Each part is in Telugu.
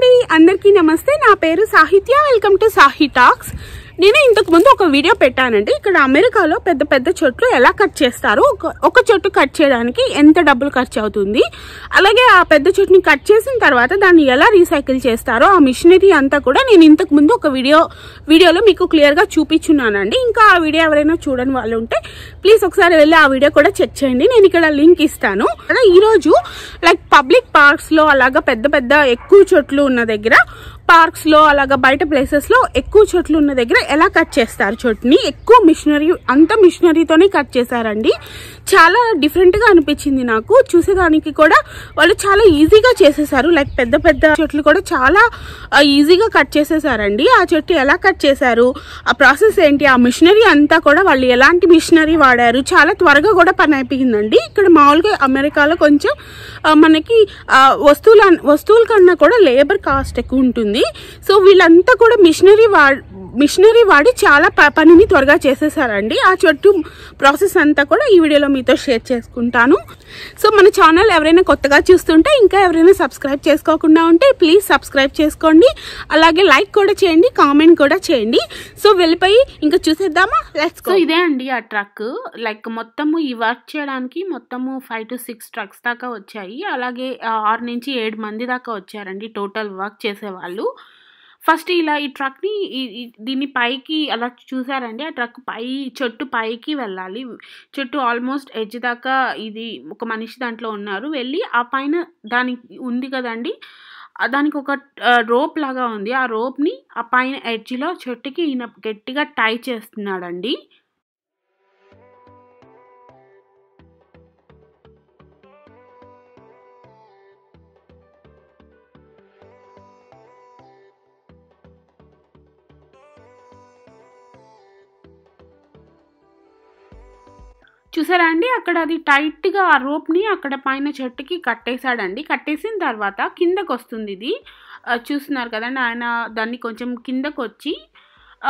అండి. అందరికీ నమస్తే. నా పేరు సాహిత్య. Welcome to Sahi talks. నేను ఇంతకు ముందు ఒక వీడియో పెట్టానండి. ఇక్కడ అమెరికాలో పెద్ద పెద్ద చెట్లు ఎలా కట్ చేస్తారో? ఒక- ఒక చెట్టు కట్ చేయడానికి ఎంత డబ్బులు ఖర్చు అవుతుంది? అలాగే ఆ పెద్ద చెట్టుని కట్ చేసిన తర్వాత దాన్ని ఎలా రీసైకిల్ చేస్తారో ఆ మిషనరీ అంతా కూడా నేను ఇంతకు ముందు ఒక వీడియో వీడియోలో మీకు క్లియర్గా చూపించున్నానండి. ఇంకా ఆ వీడియో ఎవరైనా చూడని వాళ్ళు ఉంటే ప్లీజ్ ఒకసారి వెళ్ళి ఆ వీడియో కూడా చెక్ చేయండి. నేను ఇక్కడ లింక్ ఇస్తాను. ఈరోజు లైక్ పబ్లిక్ పార్క్స్లో అలాగా పెద్ద పెద్ద ఎక్కువ చెట్లు ఉన్న దగ్గర పార్క్స్లో అలాగా బయట ప్లేసెస్లో ఎక్కువ చెట్లు ఉన్న దగ్గర ఎలా కట్ చేస్తారు చెట్టుని? ఎక్కువ మిషనరీ అంత మిషనరీతోనే కట్ చేశారండి. చాలా డిఫరెంట్గా అనిపించింది నాకు. చూసేదానికి కూడా వాళ్ళు చాలా ఈజీగా చేసేసారు లైక్ పెద్ద పెద్ద చెట్లు కూడా చాలా ఈజీగా కట్ చేసేసారండి ఆ చెట్టు ఎలా కట్ చేశారు? ఆ ప్రాసెస్ ఏంటి? ఆ మిషనరీ అంతా కూడా వాళ్ళు ఎలాంటి మిషనరీ వాడారు? చాలా త్వరగా కూడా పని అయిపోయిందండి. ఇక్కడ మామూలుగా అమెరికాలో కొంచెం మనకి వస్తువుల వస్తువుల కన్నా కూడా లేబర్ కాస్ట్ ఎక్కువ ఉంటుంది. సో వీళ్ళంతా కూడా మిషనరీ వా మిషనరీ వాడి చాలా పనిని త్వరగా చేసేసారండి. ఆ చెట్టు ప్రాసెస్ అంతా కూడా ఈ వీడియోలో మీతో షేర్ చేసుకుంటాను. సో మన ఛానల్ ఎవరైనా కొత్తగా చూస్తుంటే ఇంకా ఎవరైనా సబ్స్క్రైబ్ చేసుకోకుండా ఉంటే ప్లీజ్ సబ్స్క్రైబ్ చేసుకోండి. అలాగే లైక్ కూడా చేయండి కామెంట్ కూడా చేయండి. సో వెళ్ళిపోయి ఇంకా చూసేద్దామా? లెట్స్ సో ఇదే అండి ఆ ట్రక్. లైక్ మొత్తము ఈ వర్క్ చేయడానికి మొత్తము ఫైవ్ టు సిక్స్ ట్రక్స్ దాకా వచ్చాయి. అలాగే ఆరు నుంచి ఏడు మంది దాకా వచ్చారండి టోటల్ వర్క్ చేసేవాళ్ళు. ఫస్ట్ ఇలా ఈ ట్రక్ని దీన్ని పైకి అలా చూసారండి. ఆ ట్రక్ పై చెట్టు పైకి వెళ్ళాలి. చెట్టు ఆల్మోస్ట్ ఎడ్జ్ దాకా ఇది ఒక మనిషి దాంట్లో ఉన్నారు. వెళ్ళి ఆ పైన దానికి ఉంది కదండి. దానికి ఒక రోప్ లాగా ఉంది. ఆ రోప్ని ఆ పైన ఎడ్జ్లో చెట్టుకి ఈయన గట్టిగా టై చేస్తున్నాడండి. చూసారా అండి? అక్కడ అది టైట్గా ఆ రోప్ని అక్కడ పైన చెట్టుకి కట్టేశాడండి. కట్టేసిన తర్వాత కిందకు వస్తుంది ఇది చూస్తున్నారు కదండి ఆయన దాన్ని కొంచెం కిందకు వచ్చి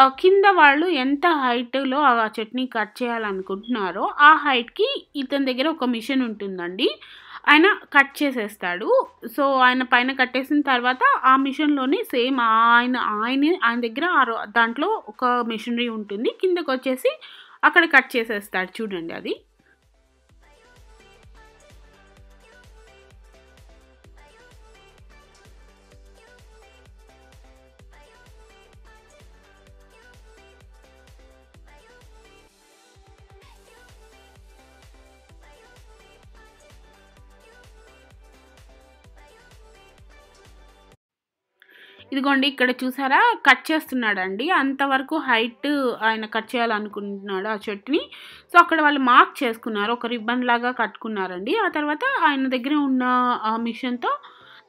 కింద వాళ్ళు ఎంత హైట్లో ఆ చట్నీ కట్ చేయాలనుకుంటున్నారో ఆ హైట్కి ఇతని దగ్గర ఒక మిషన్ ఉంటుందండి. ఆయన కట్ చేసేస్తాడు. సో ఆయన పైన కట్టేసిన తర్వాత ఆ మిషన్లోనే సేమ్ ఆయన ఆయన ఆయన దగ్గర ఆ రో- దాంట్లో ఒక మిషనరీ ఉంటుంది. కిందకు వచ్చేసి అక్కడ కట్ చేసేస్తాడు చూడండి అది. ఇదిగోండి ఇక్కడ చూసారా? కట్ చేస్తున్నాడండి. అంతవరకు హైట్ ఆయన కట్ చేయాలనుకుంటున్నాడు ఆ చెట్టుని. సో అక్కడ వాళ్ళు మార్క్ చేసుకున్నారు. ఒక రిబ్బన్ లాగా కట్టుకున్నారండి. ఆ తర్వాత ఆయన దగ్గర ఉన్న ఆ మిషన్తో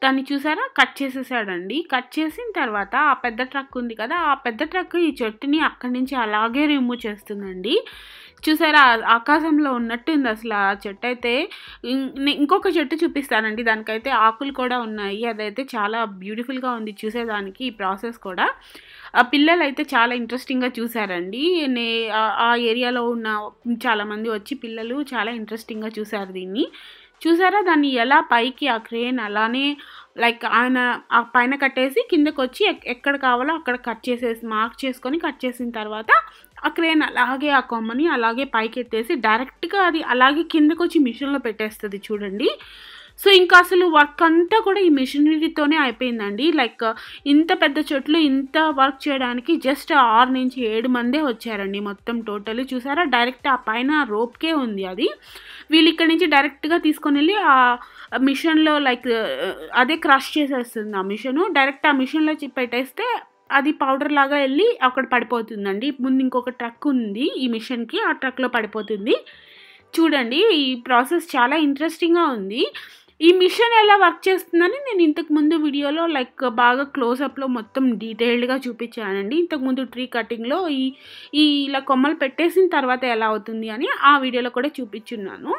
దాన్ని చూసారా? కట్ చేసేసాడండి. కట్ చేసిన తర్వాత ఆ పెద్ద ట్రక్ ఉంది కదా ఆ పెద్ద ట్రక్ ఈ చెట్టుని అక్కడి నుంచి అలాగే రిమూవ్ చేస్తుందండి. చూసారా? ఆకాశంలో ఉన్నట్టుంది అసలు ఆ చెట్టు అయితే ఇంకొక చెట్టు చూపిస్తానండి. దానికైతే ఆకులు కూడా ఉన్నాయి. అదైతే చాలా బ్యూటిఫుల్గా ఉంది చూసేదానికి ఈ ప్రాసెస్ కూడా. ఆ పిల్లలు అయితే చాలా ఇంట్రెస్టింగ్గా చూసారండి. నే ఆ- ఏరియాలో ఉన్న చాలామంది వచ్చి పిల్లలు చాలా ఇంట్రెస్టింగ్గా చూసారు దీన్ని. చూసారా? దాన్ని ఎలా పైకి ఆ క్రేన్ అలానే లైక్ ఆయన ఆ పైన కట్టేసి కిందకు వచ్చి ఎక్కడ కావాలో అక్కడ కట్ చేసేసి మార్క్ చేసుకొని కట్ చేసిన తర్వాత ఆ క్రేన్ అలాగే ఆ కొమ్మని అలాగే పైకి ఎత్తేసి డైరెక్ట్గా అది అలాగే కిందకు వచ్చి మిషన్లో పెట్టేస్తుంది చూడండి. సో ఇంకా అసలు వర్క్ అంతా కూడా ఈ మిషనరీతోనే అయిపోయిందండి. లైక్ ఇంత పెద్ద చెట్లు ఇంత వర్క్ చేయడానికి జస్ట్ ఆరు నుంచి ఏడు మందే వచ్చారండి మొత్తం టోటల్. చూసారా? డైరెక్ట్ ఆ పైన రోప్కే ఉంది అది. వీళ్ళు ఇక్కడ నుంచి డైరెక్ట్గా తీసుకొని వెళ్ళి ఆ మిషన్లో లైక్ అదే క్రష్ చేసేస్తుంది ఆ మిషను. డైరెక్ట్ ఆ మిషన్లో పెట్టేస్తే అది పౌడర్ లాగా వెళ్ళి అక్కడ పడిపోతుందండి. ముందు ఇంకొక ట్రక్ ఉంది ఈ మిషన్కి ఆ ట్రక్లో పడిపోతుంది. చూడండి ఈ ప్రాసెస్ చాలా ఇంట్రెస్టింగ్గా ఉంది. ఈ మిషన్ ఎలా వర్క్ చేస్తుందని నేను ఇంతకు ముందు వీడియోలో లైక్ బాగా క్లోజప్లో మొత్తం డీటెయిల్డ్గా చూపించానండి. ఇంతకు ముందు ట్రీ కటింగ్లో ఈ ఈ ఇలా కొమ్మలు పెట్టేసిన తర్వాత ఎలా అవుతుంది అని ఆ వీడియోలో కూడా చూపించున్నాను.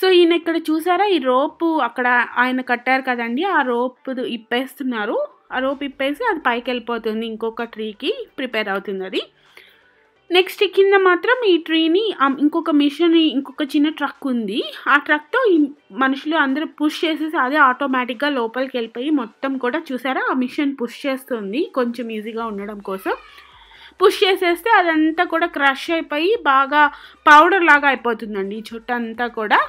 సో ఈయన ఇక్కడ చూసారా? ఈ రోపు అక్కడ ఆయన కట్టారు కదండి ఆ రోప్ ఇప్పేస్తున్నారు. ఆ రోప్ ఇప్పేసి అది పైకి వెళ్ళిపోతుంది ఇంకొక ట్రీకి ప్రిపేర్ అవుతుంది అది నెక్స్ట్ కింద మాత్రం ఈ ట్రీని ఇంకొక మిషన్ ఇంకొక చిన్న ట్రక్ ఉంది. ఆ ట్రక్తో ఈ మనుషులు అందరూ పుష్ చేసేసి అదే ఆటోమేటిక్గా లోపలికి వెళ్ళిపోయి మొత్తం కూడా చూసారా? ఆ మిషన్ పుష్ చేస్తుంది కొంచెం ఈజీగా ఉండడం కోసం. పుష్ చేసేస్తే అదంతా కూడా క్రష్ అయిపోయి బాగా పౌడర్ లాగా అయిపోతుందండి ఈ చుట్టంతా కూడా.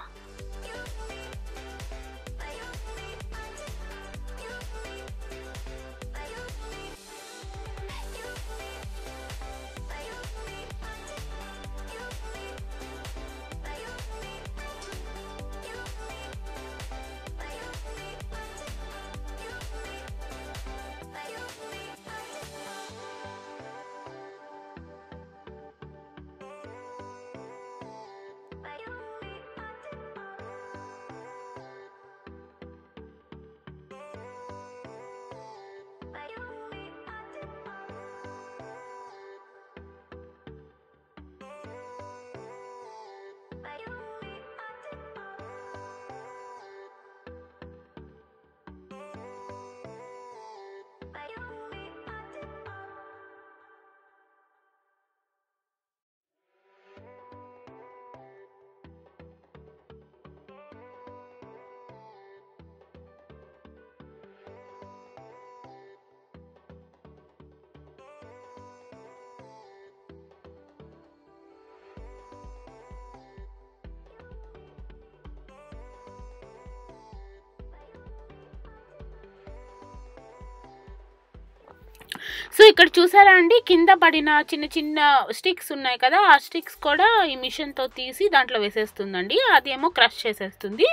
సో ఇక్కడ చూసారా అండి? కింద పడిన చిన్న చిన్న స్టిక్స్ ఉన్నాయి కదా? ఆ స్టిక్స్ కూడా ఈ మిషన్తో తీసి దాంట్లో వేసేస్తుందండి. అదేమో క్రష్ చేసేస్తుంది.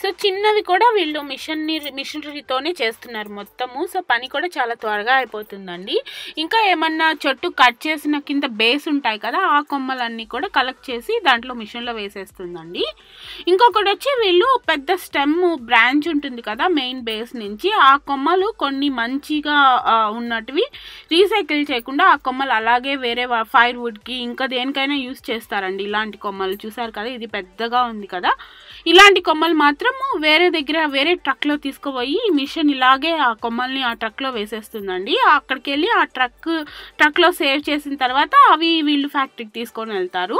సో చిన్నవి కూడా వీళ్ళు మిషన్ని మిషనరీతోనే చేస్తున్నారు మొత్తము. సో పని కూడా చాలా త్వరగా అయిపోతుందండి. ఇంకా ఏమన్నా చెట్టు కట్ చేసిన కింద బేస్ ఉంటాయి కదా ఆ కొమ్మలన్నీ కూడా కలెక్ట్ చేసి దాంట్లో మిషన్లో వేసేస్తుందండి. ఇంకొకటి వచ్చి వీళ్ళు పెద్ద స్టెమ్ బ్రాంచ్ ఉంటుంది కదా మెయిన్ బేస్ నుంచి. ఆ కొమ్మలు కొన్ని మంచిగా ఉన్నటివి రీసైకిల్ చేయకుండా ఆ కొమ్మలు అలాగే వేరే ఫైర్ వుడ్కి ఇంకా దేనికైనా యూస్ చేస్తారండి. ఇలాంటి కొమ్మలు చూసారు కదా ఇది పెద్దగా ఉంది కదా. ఇలాంటి కొమ్మలు మాత్రం మాత్రము వేరే దగ్గర వేరే ట్రక్లో తీసుకుపోయి ఈ మిషన్ ఇలాగే ఆ కొమ్మల్ని ఆ ట్రక్లో వేసేస్తుందండి. అక్కడికి వెళ్ళి ఆ ట్రక్ ట్రక్లో సేవ్ చేసిన తర్వాత అవి వీళ్ళు ఫ్యాక్టరీకి తీసుకొని వెళ్తారు.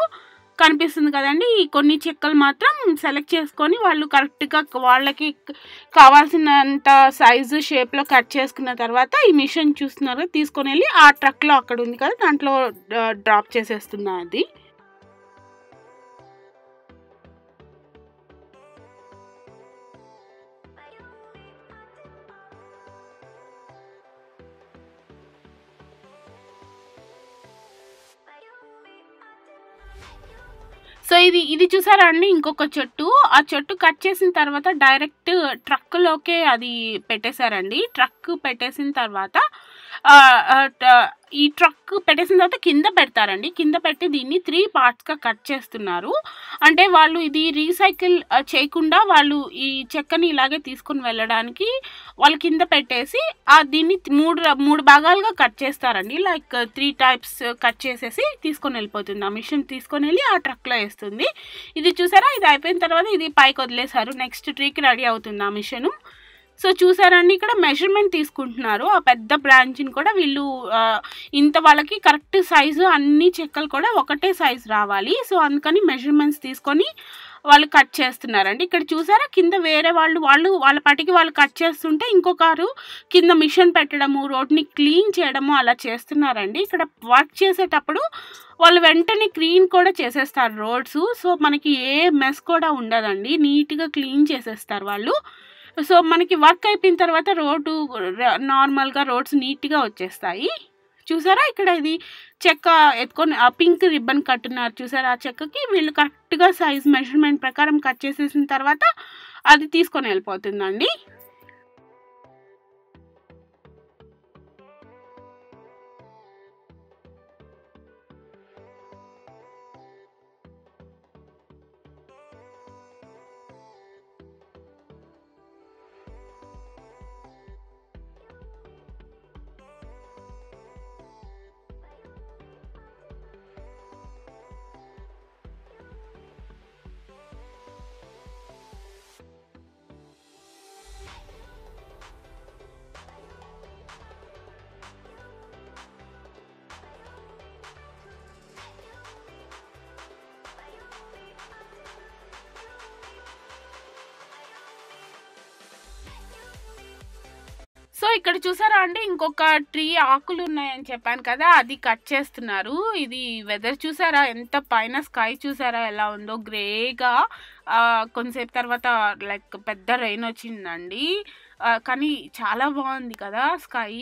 కనిపిస్తుంది కదండి ఈ కొన్ని చెక్కలు మాత్రం సెలెక్ట్ చేసుకొని వాళ్ళు కరెక్ట్గా వాళ్ళకి కావాల్సినంత సైజు షేప్లో కట్ చేసుకున్న తర్వాత ఈ మిషన్ చూస్తున్నారు? తీసుకొని వెళ్ళి ఆ ట్రక్లో అక్కడ ఉంది కదా దాంట్లో డ్రాప్ చేసేస్తున్నారు సో ఇది ఇది చూసారా అండి? ఇంకొక చెట్టు. ఆ చెట్టు కట్ చేసిన తర్వాత డైరెక్ట్ ట్రక్లోకే అది పెట్టేశారండి. ట్రక్ పెట్టేసిన తర్వాత ఈ ట్రక్ పెట్టేసిన తర్వాత కింద పెడతారండి. కింద పెట్టి దీన్ని త్రీ పార్ట్స్గా కట్ చేస్తున్నారు. అంటే వాళ్ళు ఇది రీసైకిల్ చేయకుండా వాళ్ళు ఈ చెక్కని ఇలాగే తీసుకుని వెళ్ళడానికి వాళ్ళు కింద పెట్టేసి ఆ దీన్ని మూడు మూడు భాగాలుగా కట్ చేస్తారండి. లైక్ త్రీ టైప్స్ కట్ చేసేసి తీసుకొని వెళ్ళిపోతుంది. ఆ మిషన్ తీసుకొని వెళ్ళి ఆ ట్రక్లో వేస్తుంది. ఇది చూసారా? ఇది అయిపోయిన తర్వాత ఇది పైకి వదిలేశారు. నెక్స్ట్ ట్రీకి రెడీ అవుతుంది ఆ మిషను. సో చూసారండి ఇక్కడ మెజర్మెంట్ తీసుకుంటున్నారు. ఆ పెద్ద బ్రాంచ్ని కూడా వీళ్ళు ఇంత వాళ్ళకి కరెక్ట్ సైజు అన్ని చెక్కలు కూడా ఒకటే సైజు రావాలి. సో అందుకని మెజర్మెంట్స్ తీసుకొని వాళ్ళు కట్ చేస్తున్నారండి. ఇక్కడ చూసారా కింద వేరే వాళ్ళు వాళ్ళు వాళ్ళ పాటికి వాళ్ళు కట్ చేస్తుంటే ఇంకొకరు కింద మిషన్ పెట్టడము రోడ్ని క్లీన్ చేయడము అలా చేస్తున్నారండి. ఇక్కడ వర్క్ చేసేటప్పుడు వాళ్ళు వెంటనే క్లీన్ కూడా చేసేస్తారు రోడ్స్ సో మనకి ఏ మెస్ కూడా ఉండదండి. నీట్గా క్లీన్ చేసేస్తారు వాళ్ళు. సో మనకి వర్క్ అయిపోయిన తర్వాత రోడ్డు నార్మల్గా రోడ్స్ నీట్గా వచ్చేస్తాయి. చూసారా ఇక్కడ ఇది చెక్క ఎత్తుకొని ఆ పింక్ రిబ్బన్ కట్టున్నారు. చూసారా ఆ చెక్కకి? వీళ్ళు కరెక్ట్గా సైజ్ మెజర్మెంట్ ప్రకారం కట్ చేసేసిన తర్వాత అది తీసుకొని వెళ్ళిపోతుందండి. సో ఇక్కడ చూసారా అండి ఇంకొక ట్రీ ఆకులు ఉన్నాయని చెప్పాను కదా అది కట్ చేస్తున్నారు. ఇది వెదర్ చూసారా ఎంత పైన స్కై చూసారా ఎలా ఉందో గ్రేగా కొంతసేపు తర్వాత లైక్ పెద్ద రెయిన్ వచ్చిందండి. కానీ చాలా బాగుంది కదా స్కై.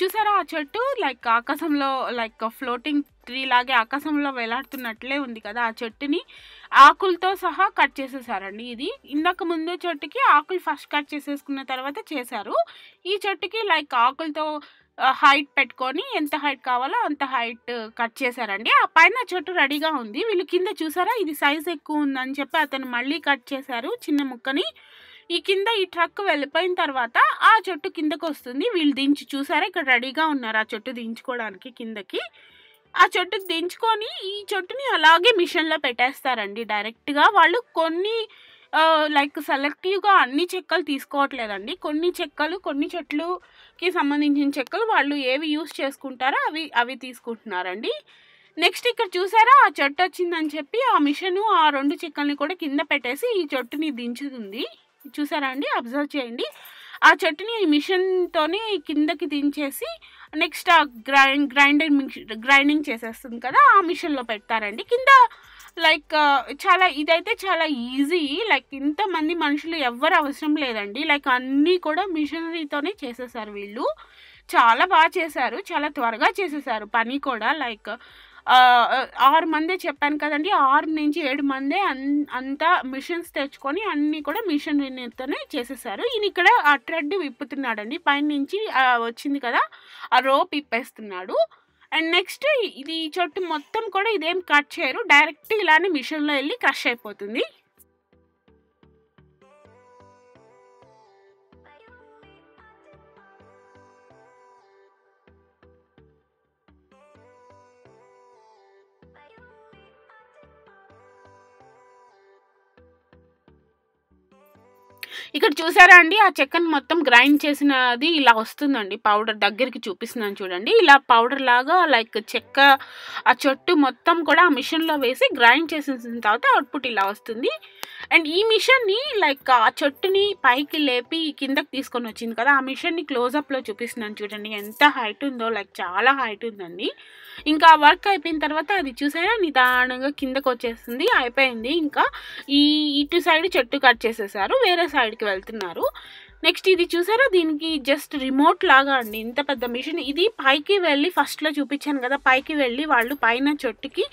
చూసారా ఆ చెట్టు లైక్ ఆకాశంలో లైక్ ఫ్లోటింగ్ ట్రీ లాగే ఆకాశంలో వేలాడుతున్నట్లే ఉంది కదా ఆ చెట్టుని. ఆకులతో సహా కట్ చేసేసారండి ఇది. ఇందాక ముందు చెట్టుకి ఆకులు ఫస్ట్ కట్ చేసేసుకున్న తర్వాత చేశారు. ఈ చెట్టుకి లైక్ ఆకులతో హైట్ పెట్టుకొని ఎంత హైట్ కావాలో అంత హైట్ కట్ చేశారండి. ఆ పైన చెట్టు రెడీగా ఉంది. వీళ్ళు కింద చూసారా? ఇది సైజ్ ఎక్కువ ఉందని చెప్పి అతను మళ్ళీ కట్ చేశారు చిన్న ముక్కని. ఈ కింద ఈ ట్రక్ వెళ్ళిపోయిన తర్వాత ఆ చెట్టు కిందకు వస్తుంది వీళ్ళు దించి చూసారా? ఇక్కడ రెడీగా ఉన్నారు ఆ చెట్టు దించుకోవడానికి కిందకి. ఆ చెట్టు దించుకొని ఈ చెట్టుని అలాగే మిషన్లో పెట్టేస్తారండి. డైరెక్ట్గా వాళ్ళు కొన్ని లైక్ సెలెక్టివ్గా అన్ని చెక్కలు తీసుకోవట్లేదండి. కొన్ని చెక్కలు కొన్ని చెట్లుకి సంబంధించిన చెక్కలు వాళ్ళు ఏవి యూస్ చేసుకుంటారో అవి అవి తీసుకుంటున్నారండి. నెక్స్ట్ ఇక్కడ చూసారా? ఆ చెట్టు వచ్చిందని చెప్పి ఆ మిషన్ ఆ రెండు చెక్కల్ని కూడా కింద పెట్టేసి ఈ చెట్టుని దించుతుంది. చూసారా అండి? అబ్జర్వ్ చేయండి. ఆ చెట్టుని ఈ మిషన్తోనే కిందకి దించేసి నెక్స్ట్ గ్రైండ్ గ్రైండర్ గ్రైండింగ్ చేసేస్తుంది కదా ఆ మిషన్లో పెడతారండి. కింద లైక్ చాలా ఇదైతే చాలా ఈజీ. లైక్ ఇంతమంది మనుషులు ఎవ్వరు అవసరం లేదండి. లైక్ అన్నీ కూడా మిషనరీతోనే చేసేసారు వీళ్ళు. చాలా బాగా చేశారు. చాలా త్వరగా చేసేసారు పని కూడా. లైక్ ఆరు మందే చెప్పాను కదండి. ఆరు నుంచి ఏడు మందే అన్ అంతా మిషన్స్ తెచ్చుకొని అన్నీ కూడా మిషన్తోనే చేసేసారు. ఈయన ఇక్కడ ఆ థ్రెడ్ విప్పుతున్నాడండి. పైన నుంచి వచ్చింది కదా ఆ రోప్ ఇప్పేస్తున్నాడు అండ్ నెక్స్ట్ ఇది ఈ చెట్టు మొత్తం కూడా ఇదేం కట్ చేయరు. డైరెక్ట్ ఇలానే మిషన్లో వెళ్ళి క్రష్ అయిపోతుంది. ఇక్కడ చూసారా అండి ఆ చెక్కను మొత్తం గ్రైండ్ చేసినది ఇలా వస్తుందండి పౌడర్ దగ్గరికి చూపిస్తున్నాను చూడండి. ఇలా పౌడర్ లాగా లైక్ చెక్క ఆ చెట్టు మొత్తం కూడా ఆ మిషన్లో వేసి గ్రైండ్ చేసిన తర్వాత అవుట్పుట్ ఇలా వస్తుంది. అండ్ ఈ మిషన్ని లైక్ ఆ చెట్టుని పైకి లేపి కిందకి తీసుకొని వచ్చింది కదా ఆ మిషన్ని క్లోజప్లో చూపిస్తున్నాను చూడండి ఎంత హైట్ ఉందో లైక్ చాలా హైట్ ఉందండి. ఇంకా వర్క్ అయిపోయిన తర్వాత అది చూసారా? నిదానంగా కిందకు వచ్చేస్తుంది అయిపోయింది. ఇంకా ఈ ఇటు సైడ్ చెట్టు కట్ చేసేసారు వేరే సైడ్కి వెళ్తున్నారు. నెక్స్ట్ ఇది చూసారా? దీనికి జస్ట్ రిమోట్ లాగా అండి. ఇంత పెద్ద మిషన్. ఇది పైకి వెళ్ళి ఫస్ట్లో చూపించాను కదా పైకి వెళ్ళి వాళ్ళు పైన చెట్టుకి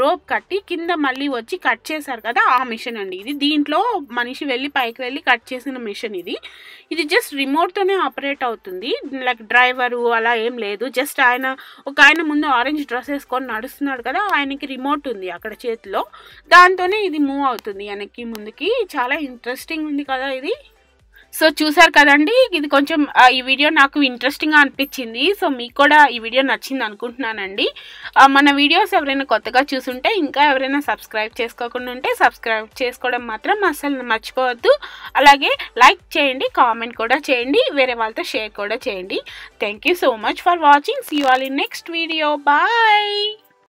రోప్ కట్టి కింద మళ్ళీ వచ్చి కట్ చేశారు కదా ఆ మిషన్ అండి. ఇది దీంట్లో మనిషి వెళ్ళి పైకి వెళ్ళి కట్ చేసిన మిషన్ ఇది. ఇది జస్ట్ రిమోట్తోనే ఆపరేట్ అవుతుంది. లైక్ డ్రైవరు అలా ఏం లేదు. జస్ట్ ఆయన ఒక ఆయన ముందు ఆరెంజ్ డ్రెస్ వేసుకొని నడుస్తున్నాడు కదా ఆయనకి రిమోట్ ఉంది అక్కడ చేతిలో. దాంతోనే ఇది మూవ్ అవుతుంది వెనక్కి ముందుకి. చాలా ఇంట్రెస్టింగ్ ఉంది కదా ఇది. సో చూసారు కదండి ఇది కొంచెం ఈ వీడియో నాకు ఇంట్రెస్టింగ్గా అనిపించింది. సో మీకు కూడా ఈ వీడియో నచ్చింది అనుకుంటున్నానండి. మన వీడియోస్ ఎవరైనా కొత్తగా చూసుంటే ఇంకా ఎవరైనా సబ్స్క్రైబ్ చేసుకోకుండా ఉంటే సబ్స్క్రైబ్ చేసుకోవడం మాత్రం అసలు మర్చిపోవద్దు. అలాగే లైక్ చేయండి కామెంట్ కూడా చేయండి వేరే వాళ్ళతో షేర్ కూడా చేయండి. Thank you so much for watching see all in next video bye